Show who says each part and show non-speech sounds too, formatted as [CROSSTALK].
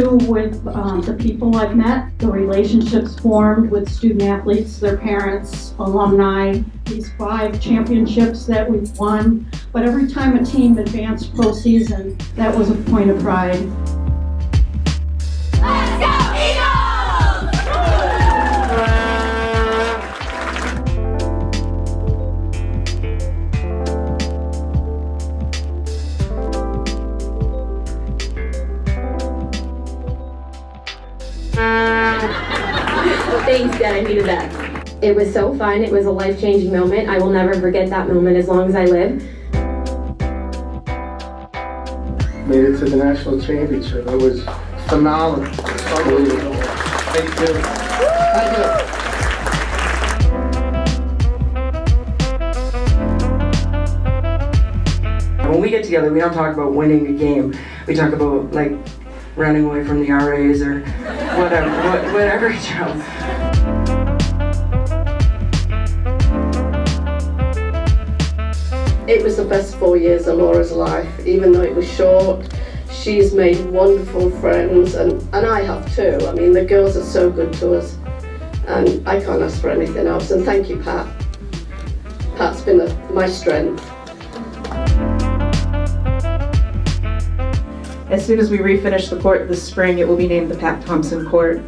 Speaker 1: do with um, the people I've met, the relationships formed with student athletes, their parents, alumni, these five championships that we've won. But every time a team advanced postseason, that was a point of pride.
Speaker 2: Thanks, Dad. I needed that. It was so fun. It was a life changing moment. I will never forget that moment as long as I live.
Speaker 3: Made it to the national championship. It was phenomenal. Unbelievable. Thank you. Thank you.
Speaker 4: When we get together, we don't talk about winning a game. We talk about like running away from the RAs or whatever, wha- whatever, [LAUGHS] Joe.
Speaker 5: It was the best four years of Laura's life, even though it was short. She's made wonderful friends, and, and I have too. I mean, the girls are so good to us, and I can't ask for anything else. And thank you, Pat. Pat's been a, my strength.
Speaker 6: As soon as we refinish the court this spring, it will be named the Pat Thompson Court.